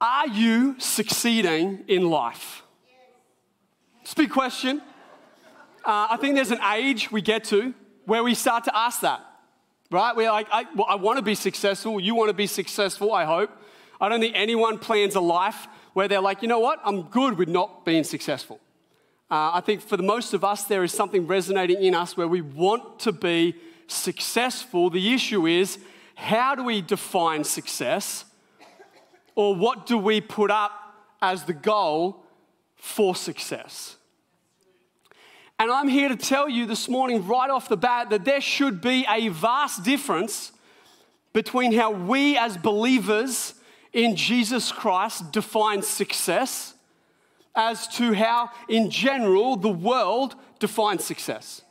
Are you succeeding in life? It's a big question. Uh, I think there's an age we get to where we start to ask that, right? We're like, I, well, I want to be successful. You want to be successful, I hope. I don't think anyone plans a life where they're like, you know what, I'm good with not being successful. Uh, I think for the most of us, there is something resonating in us where we want to be successful. The issue is, how do we define success? Or what do we put up as the goal for success? And I'm here to tell you this morning, right off the bat, that there should be a vast difference between how we as believers in Jesus Christ define success as to how, in general, the world defines success.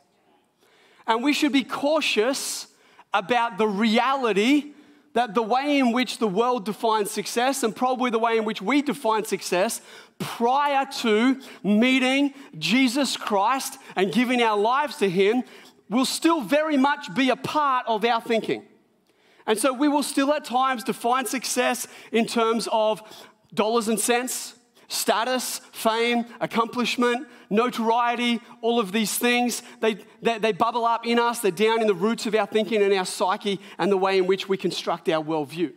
And we should be cautious about the reality that the way in which the world defines success, and probably the way in which we define success, prior to meeting Jesus Christ and giving our lives to Him, will still very much be a part of our thinking. And so we will still at times define success in terms of dollars and cents, status, fame, accomplishment, notoriety, all of these things, they, they, they, bubble up in us. They're down in the roots of our thinking and our psyche and the way in which we construct our worldview.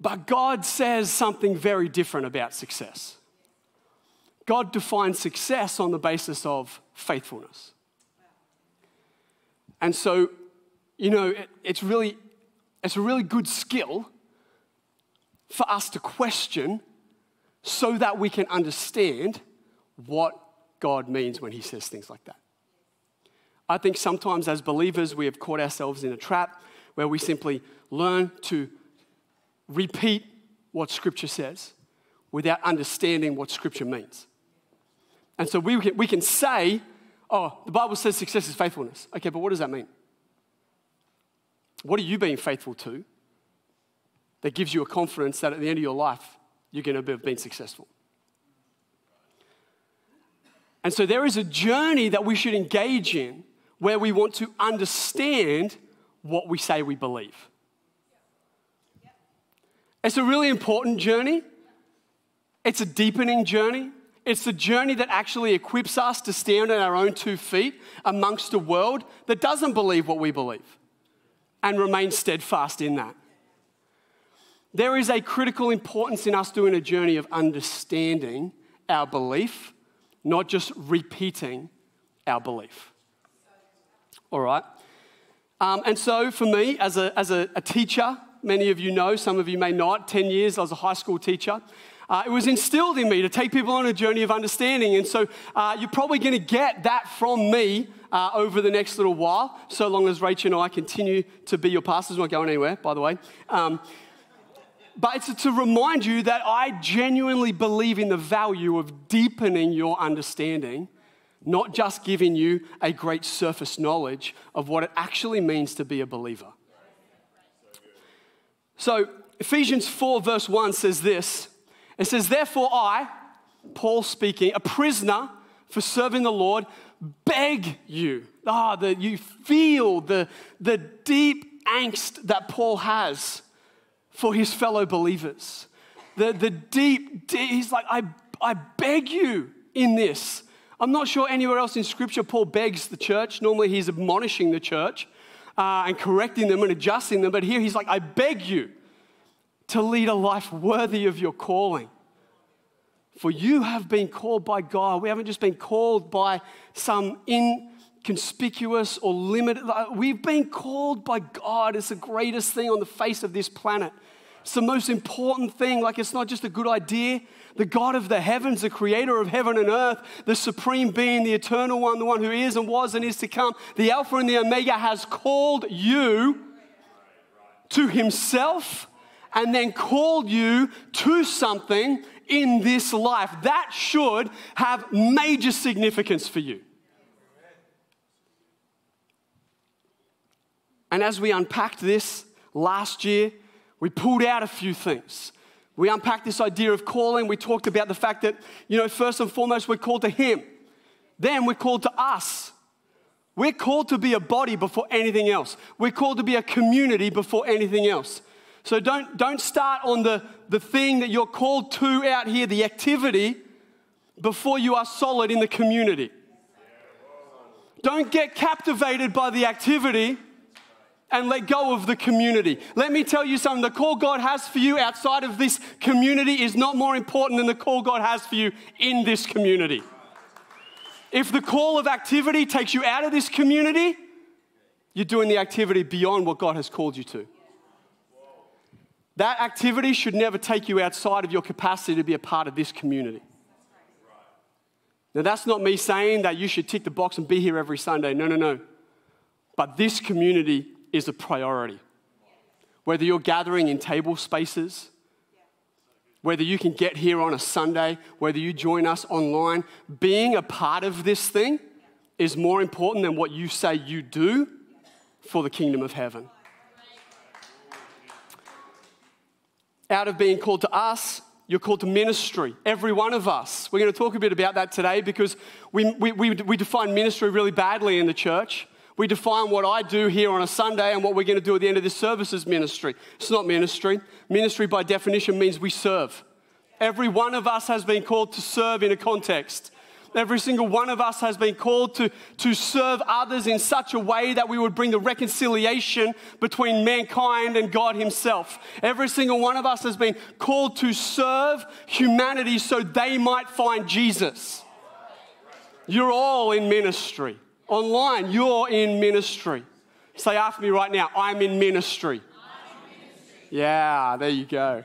But God says something very different about success. God defines success on the basis of faithfulness. And so, you know, it, it's really, it's a really good skill for us to question so that we can understand what God means when He says things like that. I think sometimes as believers, we have caught ourselves in a trap where we simply learn to repeat what Scripture says without understanding what Scripture means. And so we can, we can say, oh, the Bible says success is faithfulness. Okay, but what does that mean? What are you being faithful to that gives you a confidence that at the end of your life, you're going to have been successful? And so there is a journey that we should engage in where we want to understand what we say we believe. It's a really important journey. It's a deepening journey. It's the journey that actually equips us to stand on our own two feet amongst a world that doesn't believe what we believe and remain steadfast in that. There is a critical importance in us doing a journey of understanding our belief not just repeating our belief. All right? Um, and so, for me, as, a, as a, a, teacher, many of you know, some of you may not, 10 years, I was a high school teacher. Uh, it was instilled in me to take people on a journey of understanding. And so, uh, you're probably going to get that from me uh, over the next little while, so long as Rachel and I continue to be your pastors. We're not going anywhere, by the way. Um, but it's to remind you that I genuinely believe in the value of deepening your understanding, not just giving you a great surface knowledge of what it actually means to be a believer. So, Ephesians 4, verse 1 says this It says, Therefore, I, Paul speaking, a prisoner for serving the Lord, beg you. Ah, that you feel the, the deep angst that Paul has for his fellow believers. The, the deep, deep, he's like, I, I beg you in this. I'm not sure anywhere else in Scripture Paul begs the church. Normally he's admonishing the church uh, and correcting them and adjusting them. But here he's like, I beg you to lead a life worthy of your calling. For you have been called by God. We haven't just been called by some inconspicuous or limited. We've been called by God. It's the greatest thing on the face of this planet. It's the most important thing. Like, it's not just a good idea. The God of the heavens, the creator of heaven and earth, the supreme being, the eternal one, the one who is and was and is to come, the Alpha and the Omega has called you to himself and then called you to something in this life. That should have major significance for you. And as we unpacked this last year, we pulled out a few things. We unpacked this idea of calling. We talked about the fact that, you know, first and foremost, we're called to Him. Then we're called to us. We're called to be a body before anything else. We're called to be a community before anything else. So don't, don't start on the, the thing that you're called to out here, the activity, before you are solid in the community. Don't get captivated by the activity and let go of the community. Let me tell you something the call God has for you outside of this community is not more important than the call God has for you in this community. If the call of activity takes you out of this community, you're doing the activity beyond what God has called you to. That activity should never take you outside of your capacity to be a part of this community. Now, that's not me saying that you should tick the box and be here every Sunday. No, no, no. But this community is a priority. Whether you're gathering in table spaces, whether you can get here on a Sunday, whether you join us online, being a part of this thing is more important than what you say you do for the kingdom of heaven. Out of being called to us, you're called to ministry, every one of us. We're going to talk a bit about that today because we, we, we, we define ministry really badly in the church. We define what I do here on a Sunday and what we're going to do at the end of this service as ministry. It's not ministry. Ministry, by definition, means we serve. Every one of us has been called to serve in a context. Every single one of us has been called to, to serve others in such a way that we would bring the reconciliation between mankind and God Himself. Every single one of us has been called to serve humanity so they might find Jesus. You're all in ministry. Online, you're in ministry. Say after me right now I'm in ministry. Yeah, there you go.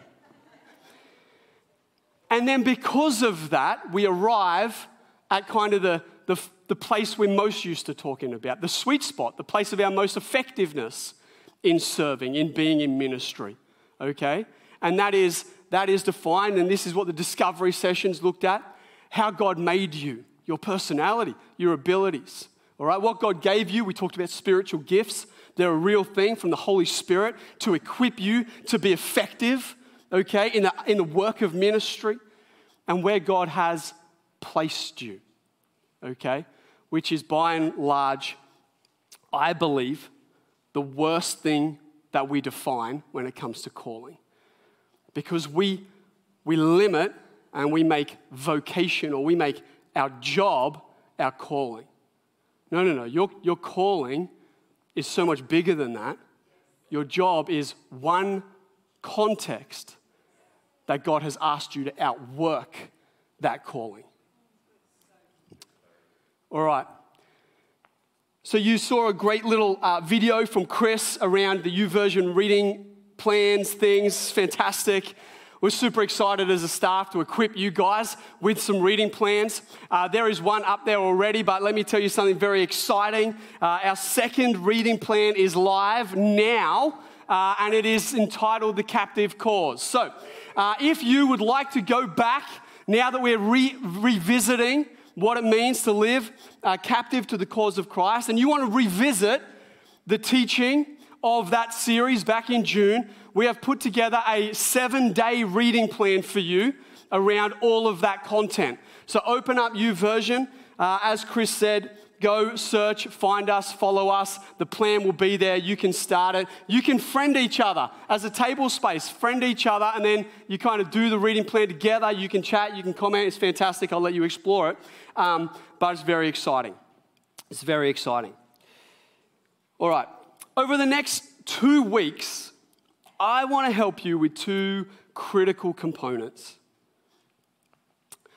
And then because of that, we arrive at kind of the, the, the place we're most used to talking about, the sweet spot, the place of our most effectiveness in serving, in being in ministry. Okay? And that is, that is defined, and this is what the discovery sessions looked at how God made you, your personality, your abilities. All right, what God gave you, we talked about spiritual gifts. They're a real thing from the Holy Spirit to equip you to be effective, okay, in the, in the work of ministry and where God has placed you, okay? Which is by and large, I believe, the worst thing that we define when it comes to calling. Because we, we limit and we make vocation or we make our job our calling. No, no, no. Your, your calling is so much bigger than that. Your job is one context that God has asked you to outwork that calling. All right. So you saw a great little uh, video from Chris around the YouVersion reading plans, things, fantastic. We're super excited as a staff to equip you guys with some reading plans. Uh, there is one up there already, but let me tell you something very exciting. Uh, our second reading plan is live now, uh, and it is entitled The Captive Cause. So uh, if you would like to go back now that we're re- revisiting what it means to live uh, captive to the cause of Christ, and you want to revisit the teaching of that series back in June, we have put together a seven day reading plan for you around all of that content. So open up YouVersion. Uh, as Chris said, go search, find us, follow us. The plan will be there. You can start it. You can friend each other as a table space, friend each other, and then you kind of do the reading plan together. You can chat, you can comment. It's fantastic. I'll let you explore it um, but it's very exciting. It's very exciting. All right, over the next two weeks, I want to help you with two critical components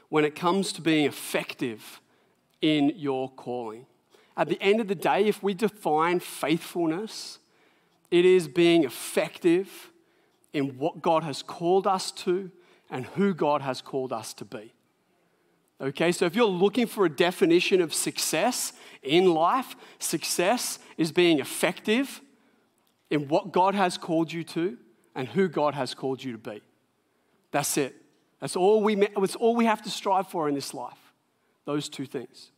when it comes to being effective in your calling. At the end of the day, if we define faithfulness, it is being effective in what God has called us to and who God has called us to be. Okay, so if you're looking for a definition of success in life, success is being effective in what God has called you to and who God has called you to be. That's it. That's all we, that's all we have to strive for in this life. Those two things.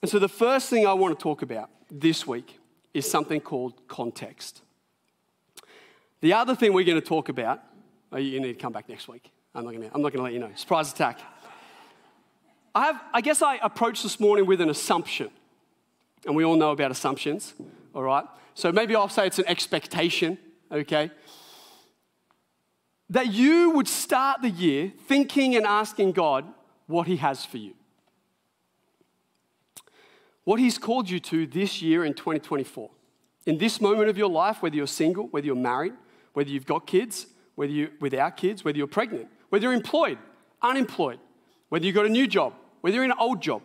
And so the first thing I want to talk about this week is something called context. The other thing we're going to talk about, oh, you need to come back next week. I'm not gonna, I'm not gonna let you know. Surprise attack. I have, I guess I approached this morning with an assumption. And we all know about assumptions, all right? So maybe I'll say it's an expectation okay? That you would start the year thinking and asking God what He has for you. What He's called you to this year in 2024. In this moment of your life, whether you're single, whether you're married, whether you've got kids, whether you're without kids, whether you're pregnant, whether you're employed, unemployed, whether you've got a new job, whether you're in an old job.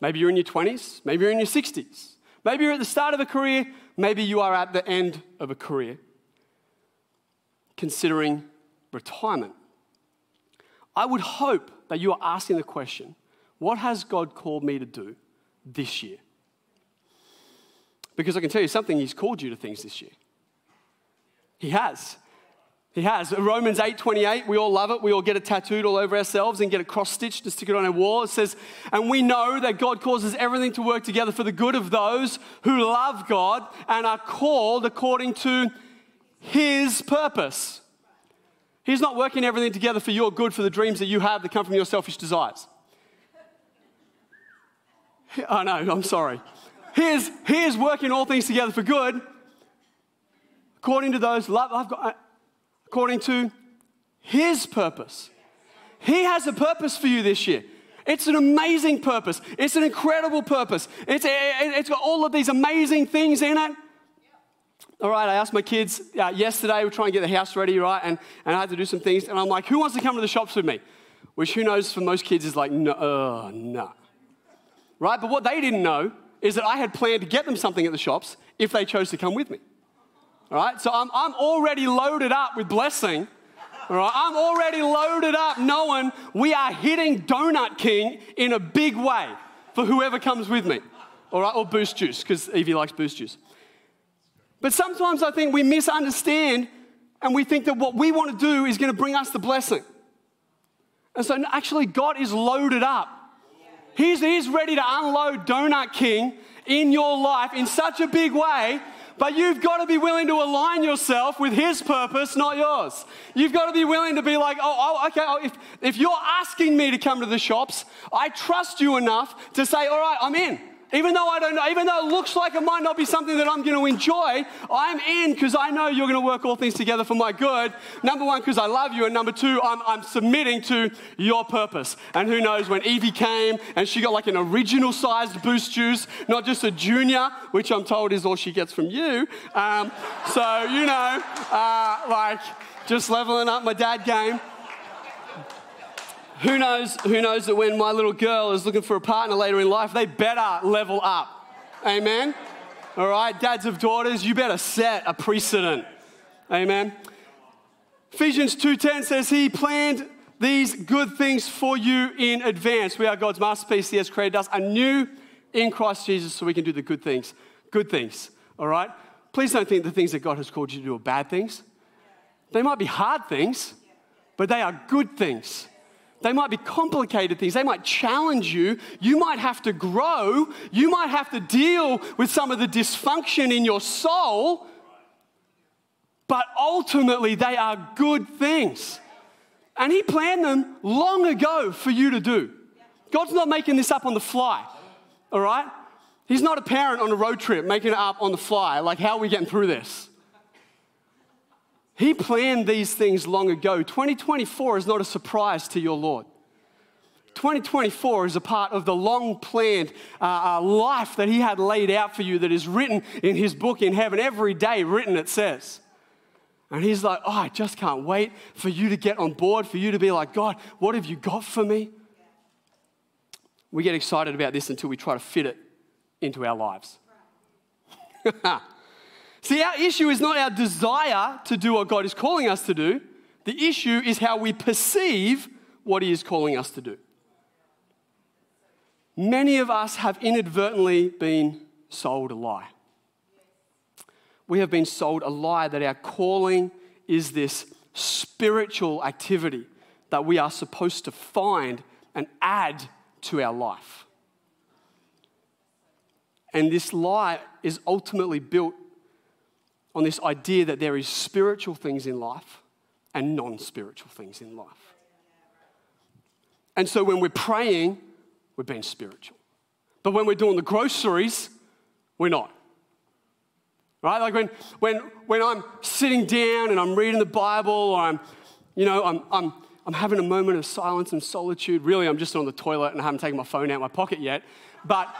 Maybe you're in your 20s, maybe you're in your 60s, maybe you're at the start of a career, maybe you are at the end of a career. Considering retirement. I would hope that you are asking the question what has God called me to do this year? Because I can tell you something, He's called you to things this year. He has. He has. Romans 8 28, we all love it. We all get it tattooed all over ourselves and get it cross stitched and stick it on our wall. It says, And we know that God causes everything to work together for the good of those who love God and are called according to His purpose. He's not working everything together for your good, for the dreams that you have that come from your selfish desires. I know, I'm sorry. He is, he is working all things together for good according to those love, love God according to His purpose. He has a purpose for you this year. It's an amazing purpose. It's an incredible purpose. It's, it's got all of these amazing things in it. All right, I asked my kids uh, yesterday, we're trying to get the house ready, right? And, and I had to do some things. And I'm like, who wants to come to the shops with me? Which, who knows, for most kids is like, no, uh, no. Right? But what they didn't know is that I had planned to get them something at the shops if they chose to come with me. All right? So I'm, I'm already loaded up with blessing. All right? I'm already loaded up knowing we are hitting Donut King in a big way for whoever comes with me. All right? Or Boost Juice, because Evie likes Boost Juice. But sometimes I think we misunderstand and we think that what we want to do is going to bring us the blessing. And so actually, God is loaded up. He's, he's ready to unload Donut King in your life in such a big way but you've got to be willing to align yourself with His purpose, not yours. You've got to be willing to be like, oh, oh okay, oh, if, if you're asking me to come to the shops, I trust you enough to say, all right, I'm in. Even though I don't know, even though it looks like it might not be something that I'm going to enjoy, I'm in because I know you're going to work all things together for my good. Number one, because I love you. And number two, I'm, I'm submitting to your purpose. And who knows, when Evie came and she got like an original sized boost juice, not just a junior, which I'm told is all she gets from you. Um, so, you know, uh, like just leveling up my dad game. Who knows, who knows that when my little girl is looking for a partner later in life, they better level up. Amen? All right, dads of daughters, you better set a precedent. Amen? Ephesians 2.10 says he planned these good things for you in advance. We are God's masterpiece. He has created us anew in Christ Jesus so we can do the good things. Good things, all right? Please don't think the things that God has called you to do are bad things. They might be hard things, but they are good things. They might be complicated things. They might challenge you. You might have to grow. You might have to deal with some of the dysfunction in your soul. But ultimately, they are good things. And He planned them long ago for you to do. God's not making this up on the fly, all right? He's not a parent on a road trip making it up on the fly. Like, how are we getting through this? He planned these things long ago. 2024 is not a surprise to your Lord. 2024 is a part of the long planned uh, uh, life that He had laid out for you that is written in His book in heaven. Every day, written, it says. And He's like, Oh, I just can't wait for you to get on board, for you to be like, God, what have you got for me? We get excited about this until we try to fit it into our lives. See, our issue is not our desire to do what God is calling us to do, the issue is how we perceive what He is calling us to do. Many of us have inadvertently been sold a lie. We have been sold a lie that our calling is this spiritual activity that we are supposed to find and add to our life. And this lie is ultimately built on this idea that there is spiritual things in life and non spiritual things in life. And so when we're praying, we're being spiritual. But when we're doing the groceries, we're not. right? Like when, when, when I'm sitting down and I'm reading the Bible or I'm, you know, I'm, I'm, I'm having a moment of silence and solitude. Really, I'm just on the toilet and I haven't taken my phone out of my pocket yet. But,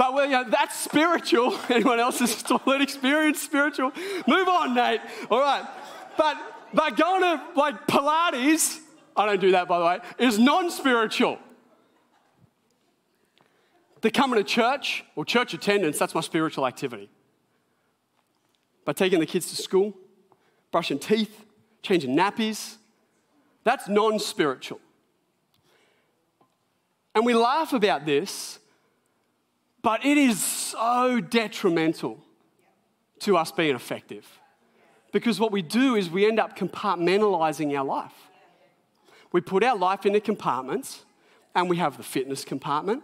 but well, you know, that's spiritual. Anyone else's toilet experience spiritual? Move on, Nate. All right. But, but going to like Pilates, I don't do that by the way, is non spiritual. They're coming to church or church attendance, that's my spiritual activity. By taking the kids to school, brushing teeth, changing nappies, that's non spiritual. And we laugh about this, but it is so detrimental to us being effective. Because what we do is we end up compartmentalizing our life. We put our life into compartments, and we have the fitness compartment,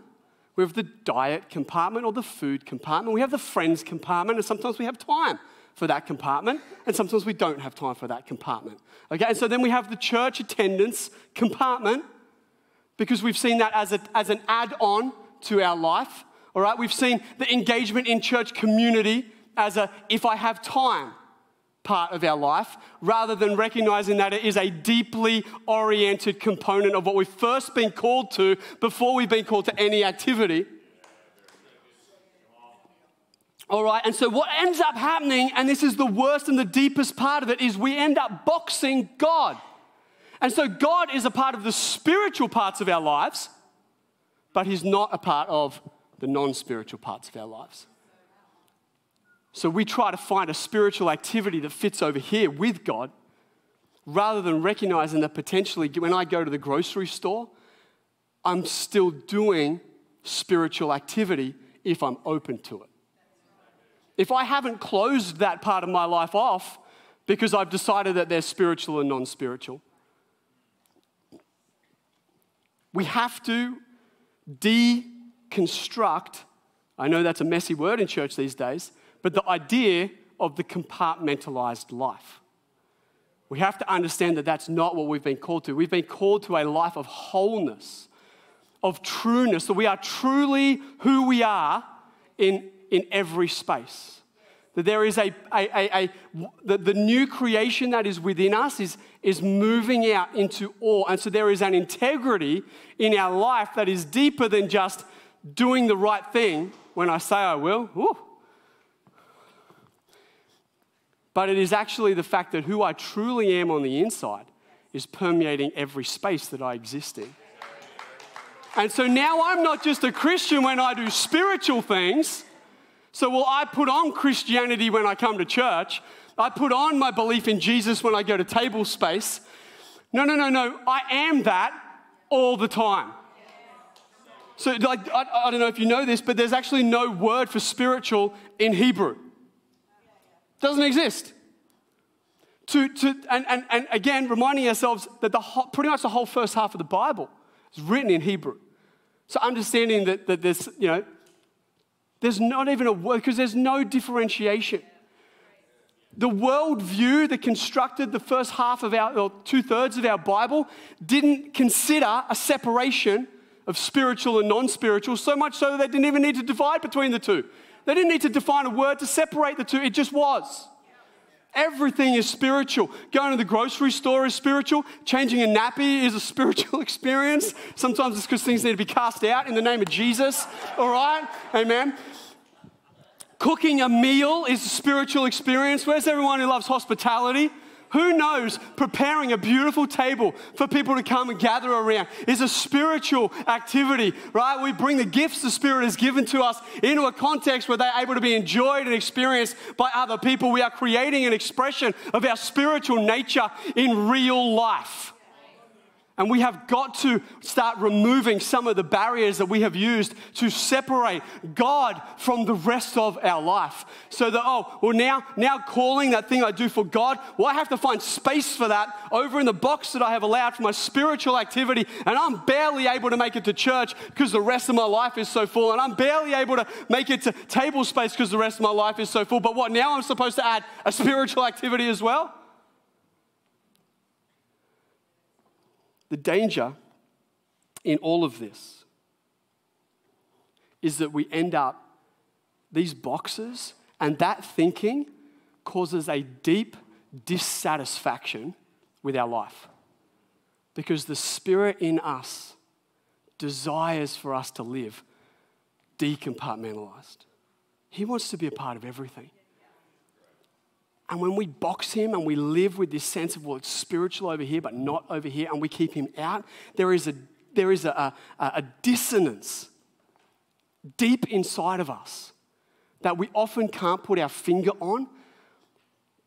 we have the diet compartment or the food compartment. We have the friends compartment, and sometimes we have time for that compartment, and sometimes we don't have time for that compartment. Okay, and so then we have the church attendance compartment because we've seen that as, a, as an add on to our life. All right, we've seen the engagement in church community as a if I have time part of our life rather than recognizing that it is a deeply oriented component of what we've first been called to before we've been called to any activity. All right, and so what ends up happening, and this is the worst and the deepest part of it, is we end up boxing God. And so God is a part of the spiritual parts of our lives, but He's not a part of the non spiritual parts of our lives. So we try to find a spiritual activity that fits over here with God rather than recognizing that potentially when I go to the grocery store, I'm still doing spiritual activity if I'm open to it. If I haven't closed that part of my life off because I've decided that they're spiritual and non spiritual, we have to deconstruct. I know that's a messy word in church these days, but the idea of the compartmentalized life. We have to understand that that's not what we've been called to. We've been called to a life of wholeness, of trueness, that we are truly who we are in, in every space. That there is a, a, a, a the, the new creation that is within us is, is moving out into all. And so there is an integrity in our life that is deeper than just doing the right thing when I say I will. Ooh, but it is actually the fact that who I truly am on the inside is permeating every space that I exist in. And so now I'm not just a Christian when I do spiritual things. So, well, I put on Christianity when I come to church. I put on my belief in Jesus when I go to table space. No, no, no, no. I am that all the time. So, like, I, I don't know if you know this, but there's actually no word for spiritual in Hebrew. Doesn't exist. To, to, and, and, and again, reminding ourselves that the whole, pretty much the whole first half of the Bible is written in Hebrew. So understanding that, that there's, you know, there's not even a word, because there's no differentiation. The worldview that constructed the first half of our, or two thirds of our Bible, didn't consider a separation of spiritual and non spiritual, so much so that they didn't even need to divide between the two. They didn't need to define a word to separate the two, it just was. Everything is spiritual. Going to the grocery store is spiritual. Changing a nappy is a spiritual experience. Sometimes it's because things need to be cast out in the name of Jesus. All right? Amen. Cooking a meal is a spiritual experience. Where's everyone who loves hospitality? Who knows, preparing a beautiful table for people to come and gather around is a spiritual activity, right? We bring the gifts the Spirit has given to us into a context where they're able to be enjoyed and experienced by other people. We are creating an expression of our spiritual nature in real life. And we have got to start removing some of the barriers that we have used to separate God from the rest of our life. So that, oh, well, now, now calling that thing I do for God, well, I have to find space for that over in the box that I have allowed for my spiritual activity. And I'm barely able to make it to church because the rest of my life is so full. And I'm barely able to make it to table space because the rest of my life is so full. But what, now I'm supposed to add a spiritual activity as well? The danger in all of this is that we end up these boxes and that thinking causes a deep dissatisfaction with our life. Because the Spirit in us desires for us to live decompartmentalized. He wants to be a part of everything. And when we box him and we live with this sense of, well, it's spiritual over here, but not over here, and we keep him out, there is a, there is a, a, a dissonance deep inside of us that we often can't put our finger on,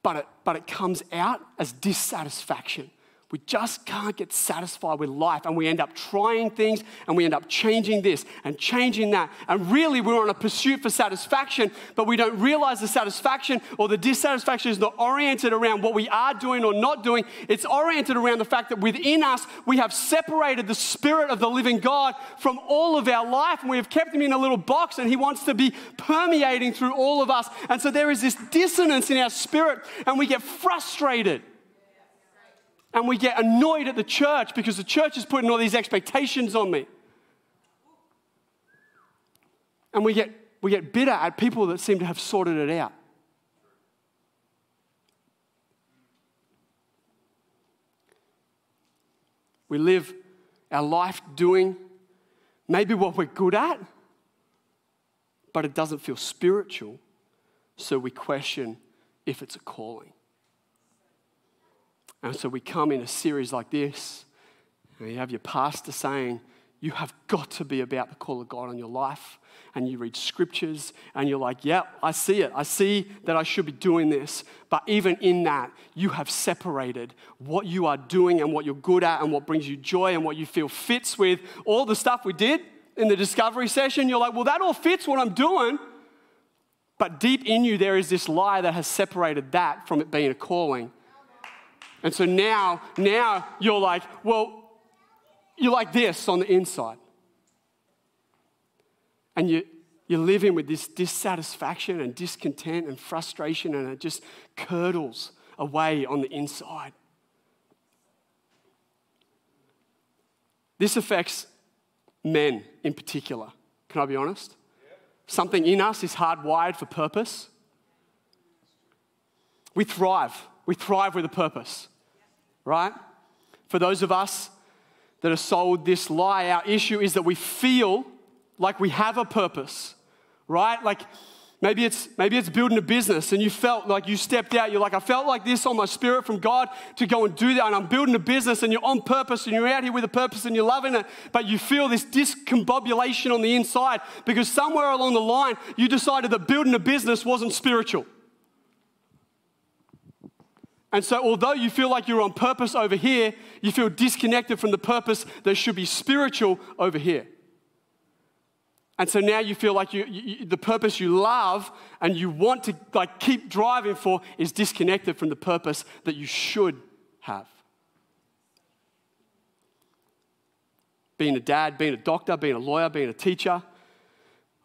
but it, but it comes out as dissatisfaction. We just can't get satisfied with life, and we end up trying things and we end up changing this and changing that. And really, we're on a pursuit for satisfaction, but we don't realize the satisfaction or the dissatisfaction is not oriented around what we are doing or not doing. It's oriented around the fact that within us, we have separated the Spirit of the living God from all of our life, and we have kept Him in a little box, and He wants to be permeating through all of us. And so there is this dissonance in our spirit, and we get frustrated. And we get annoyed at the church because the church is putting all these expectations on me. And we get, we get bitter at people that seem to have sorted it out. We live our life doing maybe what we're good at, but it doesn't feel spiritual, so we question if it's a calling. And so we come in a series like this, and you have your pastor saying, You have got to be about the call of God on your life. And you read scriptures, and you're like, Yeah, I see it. I see that I should be doing this. But even in that, you have separated what you are doing and what you're good at and what brings you joy and what you feel fits with all the stuff we did in the discovery session. You're like, Well, that all fits what I'm doing. But deep in you, there is this lie that has separated that from it being a calling. And so now, now you're like, well, you're like this on the inside. And you, you're living with this dissatisfaction and discontent and frustration, and it just curdles away on the inside. This affects men in particular. Can I be honest? Something in us is hardwired for purpose. We thrive we thrive with a purpose, right? For those of us that are sold this lie, our issue is that we feel like we have a purpose, right? Like maybe it's maybe it's building a business and you felt like you stepped out. You're like, I felt like this on my spirit from God to go and do that. And I'm building a business and you're on purpose and you're out here with a purpose and you're loving it, but you feel this discombobulation on the inside because somewhere along the line you decided that building a business wasn't spiritual. And so, although you feel like you're on purpose over here, you feel disconnected from the purpose that should be spiritual over here. And so now you feel like you, you, the purpose you love and you want to like keep driving for is disconnected from the purpose that you should have. Being a dad, being a doctor, being a lawyer, being a teacher.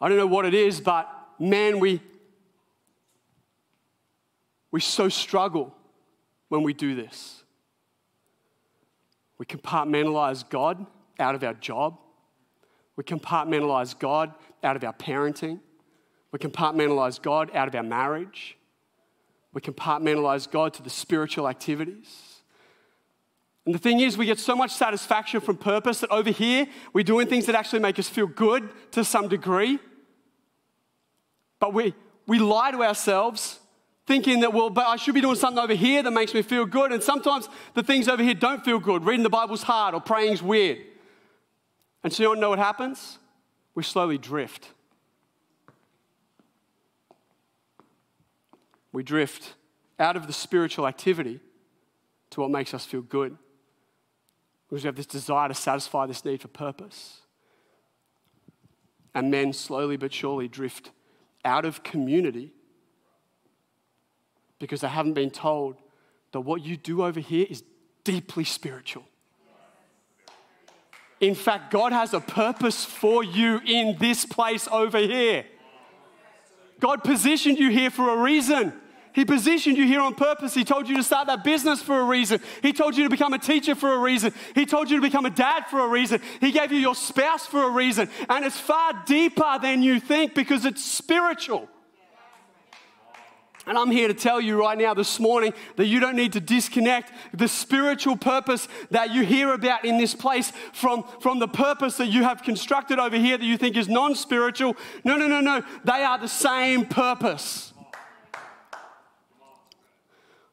I don't know what it is, but man, we we so struggle when we do this. We compartmentalize God out of our job. We compartmentalize God out of our parenting. We compartmentalize God out of our marriage. We compartmentalize God to the spiritual activities. And the thing is, we get so much satisfaction from purpose that over here, we're doing things that actually make us feel good to some degree. But we, we lie to ourselves thinking that, well, but I should be doing something over here that makes me feel good. And sometimes the things over here don't feel good. Reading the Bible's hard or praying's weird. And so you don't know what happens? We slowly drift. We drift out of the spiritual activity to what makes us feel good. Because we have this desire to satisfy this need for purpose. And men slowly but surely drift out of community because they haven't been told that what you do over here is deeply spiritual. In fact, God has a purpose for you in this place over here. God positioned you here for a reason. He positioned you here on purpose. He told you to start that business for a reason. He told you to become a teacher for a reason. He told you to become a dad for a reason. He gave you your spouse for a reason. And it's far deeper than you think because it's spiritual. And I'm here to tell you right now this morning that you don't need to disconnect the spiritual purpose that you hear about in this place from, from the purpose that you have constructed over here that you think is non spiritual. No, no, no, no. They are the same purpose.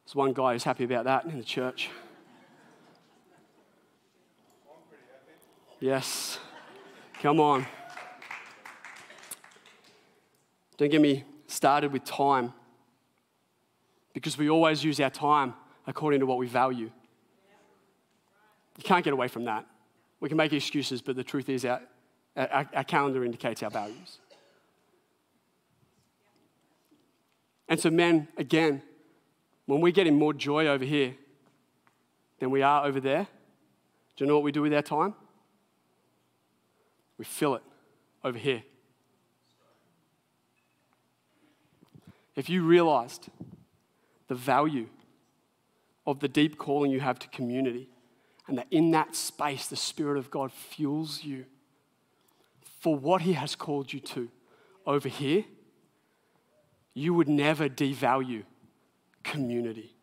There's one guy who's happy about that in the church. Yes. Come on. Don't get me started with time because we always use our time according to what we value. You can't get away from that. We can make excuses, but the truth is, our, our, our calendar indicates our values. And so, men, again, when we're getting more joy over here than we are over there, do you know what we do with our time? We fill it over here. If you realized the value of the deep calling you have to community, and that in that space, the Spirit of God fuels you for what He has called you to over here, you would never devalue community.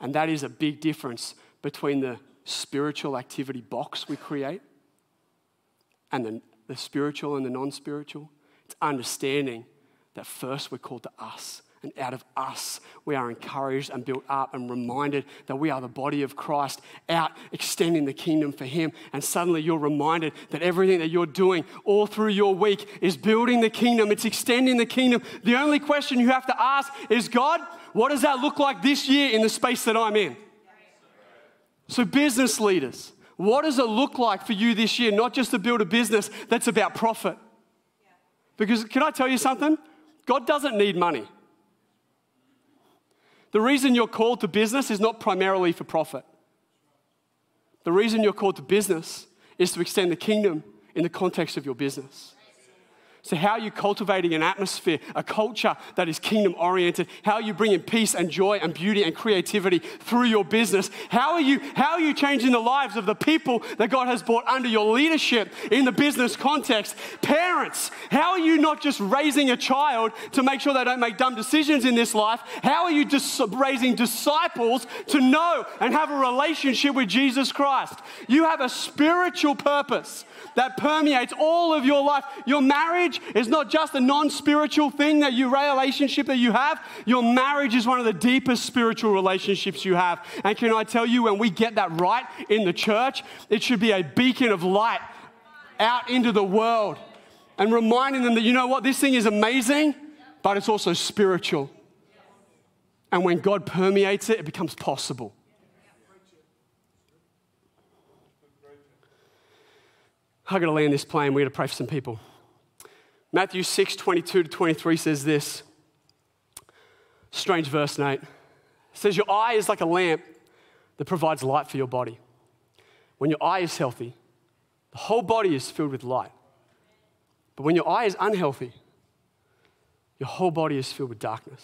And that is a big difference between the spiritual activity box we create and the, the spiritual and the non spiritual. It's understanding that first we're called to us and out of us, we are encouraged and built up and reminded that we are the body of Christ out extending the kingdom for Him. And suddenly you're reminded that everything that you're doing all through your week is building the kingdom, it's extending the kingdom. The only question you have to ask is God, what does that look like this year in the space that I'm in? So, business leaders, what does it look like for you this year? Not just to build a business that's about profit. Because, can I tell you something? God doesn't need money. The reason you're called to business is not primarily for profit. The reason you're called to business is to extend the kingdom in the context of your business. So, how are you cultivating an atmosphere, a culture that is kingdom oriented? How are you bringing peace and joy and beauty and creativity through your business? How are you, how are you changing the lives of the people that God has brought under your leadership in the business context? Parents, how are you not just raising a child to make sure they don't make dumb decisions in this life? How are you just raising disciples to know and have a relationship with Jesus Christ? You have a spiritual purpose that permeates all of your life. Your marriage is not just a non spiritual thing that you relationship that you have. Your marriage is one of the deepest spiritual relationships you have. And can I tell you, when we get that right in the church, it should be a beacon of light out into the world and reminding them that, you know what, this thing is amazing, but it's also spiritual. And when God permeates it, it becomes possible. I've got to land this plane. We're going to pray for some people. Matthew 6, 22 to 23 says this. Strange verse, Nate. It says, Your eye is like a lamp that provides light for your body. When your eye is healthy, the whole body is filled with light. But when your eye is unhealthy, your whole body is filled with darkness.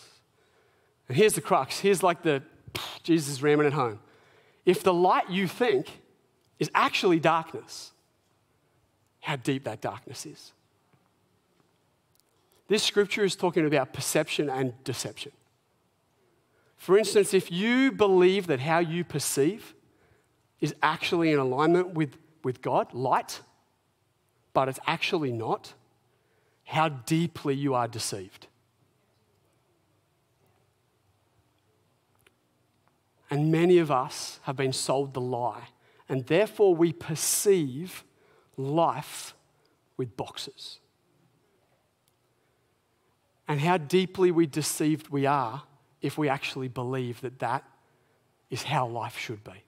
And here's the crux. Here's like the Jesus ramming it home. If the light you think is actually darkness, how deep that darkness is. This scripture is talking about perception and deception. For instance, if you believe that how you perceive is actually in alignment with, with God, light, but it's actually not, how deeply you are deceived. And many of us have been sold the lie, and therefore we perceive life with boxes. And how deeply we deceived we are if we actually believe that that is how life should be.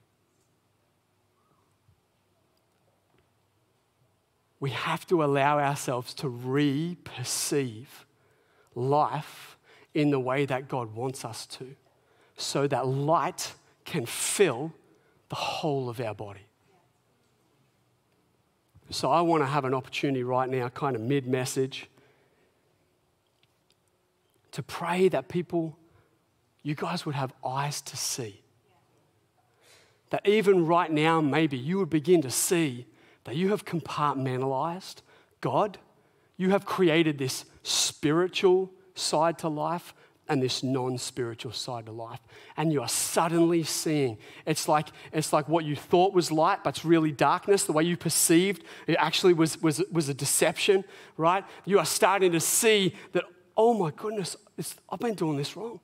We have to allow ourselves to re perceive life in the way that God wants us to, so that light can fill the whole of our body. So I want to have an opportunity right now, kind of mid message, to pray that people, you guys would have eyes to see. That even right now, maybe you would begin to see that you have compartmentalized God. You have created this spiritual side to life, and this non-spiritual side to life and you are suddenly seeing it's like it's like what you thought was light but it's really darkness the way you perceived it actually was was, was a deception right you are starting to see that oh my goodness i've been doing this wrong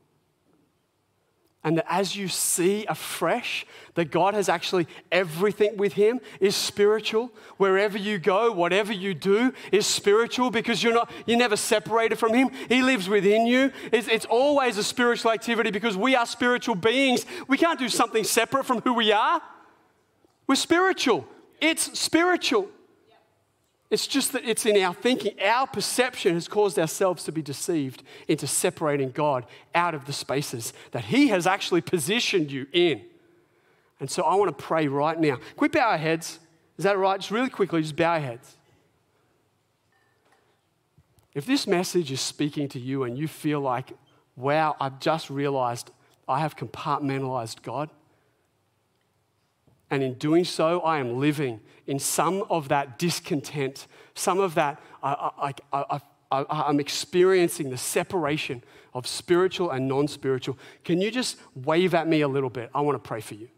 and that as you see afresh that God has actually everything with Him is spiritual. Wherever you go, whatever you do is spiritual because you're not, you're never separated from Him. He lives within you. It's, it's always a spiritual activity because we are spiritual beings. We can't do something separate from who we are. We're spiritual. It's spiritual. It's just that it's in our thinking. Our perception has caused ourselves to be deceived into separating God out of the spaces that He has actually positioned you in. And so I want to pray right now. Can we bow our heads? Is that right? Just really quickly, just bow our heads. If this message is speaking to you and you feel like, wow, I've just realized I have compartmentalized God, and in doing so, I am living in some of that discontent, some of that, I, am experiencing the separation of spiritual and non spiritual. Can you just wave at me a little bit? I want to pray for you.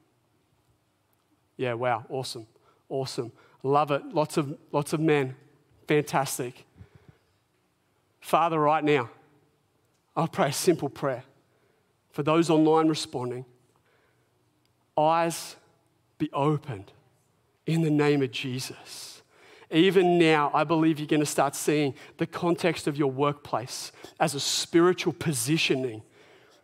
Yeah, wow, awesome, awesome. Love it. Lots of, lots of men. Fantastic. Father, right now, I'll pray a simple prayer for those online responding. Eyes be opened in the name of Jesus. Even now, I believe you're going to start seeing the context of your workplace as a spiritual positioning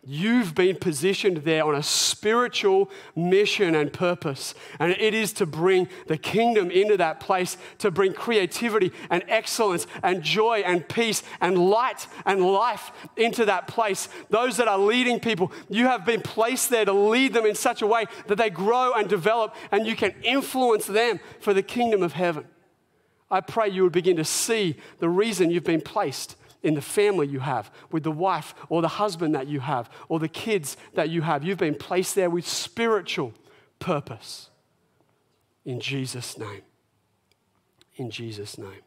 You've been positioned there on a spiritual mission and purpose. And it is to bring the kingdom into that place, to bring creativity and excellence and joy and peace and light and life into that place. Those that are leading people, you have been placed there to lead them in such a way that they grow and develop and you can influence them for the kingdom of heaven. I pray you would begin to see the reason you've been placed in the family you have, with the wife or the husband that you have, or the kids that you have. You've been placed there with spiritual purpose. In Jesus' name. In Jesus' name.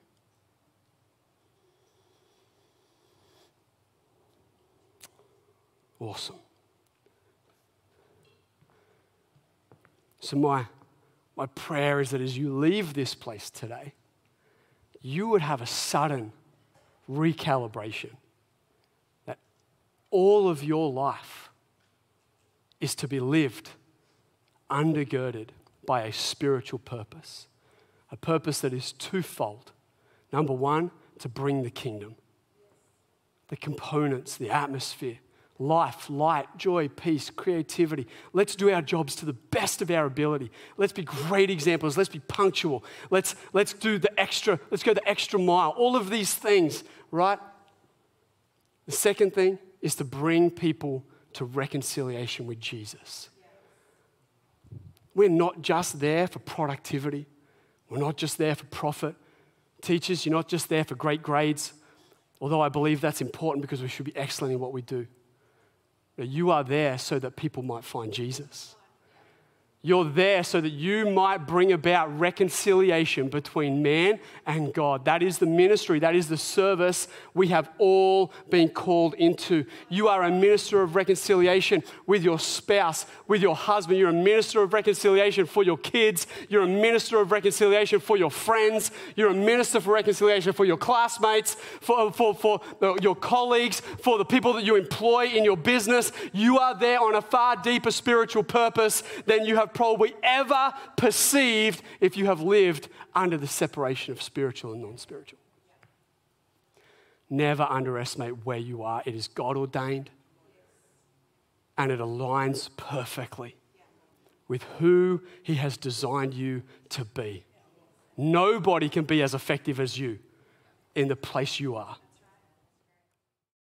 Awesome. So, my, my prayer is that as you leave this place today, you would have a sudden recalibration. That all of your life is to be lived undergirded by a spiritual purpose, a purpose that is twofold. Number one, to bring the kingdom, the components, the atmosphere, life, light, joy, peace, creativity. Let's do our jobs to the best of our ability. Let's be great examples. Let's be punctual. Let's, let's do the extra, let's go the extra mile. All of these things, right? The second thing is to bring people to reconciliation with Jesus. We're not just there for productivity. We're not just there for profit. Teachers, you're not just there for great grades, although I believe that's important because we should be excellent in what we do. You are there so that people might find Jesus. You're there so that you might bring about reconciliation between man and God. That is the ministry, that is the service we have all been called into. You are a minister of reconciliation with your spouse, with your husband. You're a minister of reconciliation for your kids. You're a minister of reconciliation for your friends. You're a minister for reconciliation for your classmates, for, for, for your colleagues, for the people that you employ in your business. You are there on a far deeper spiritual purpose than you probably ever perceived if you have lived under the separation of spiritual and non spiritual. Never underestimate where you are. It is God ordained and it aligns perfectly with who He has designed you to be. Nobody can be as effective as you in the place you are.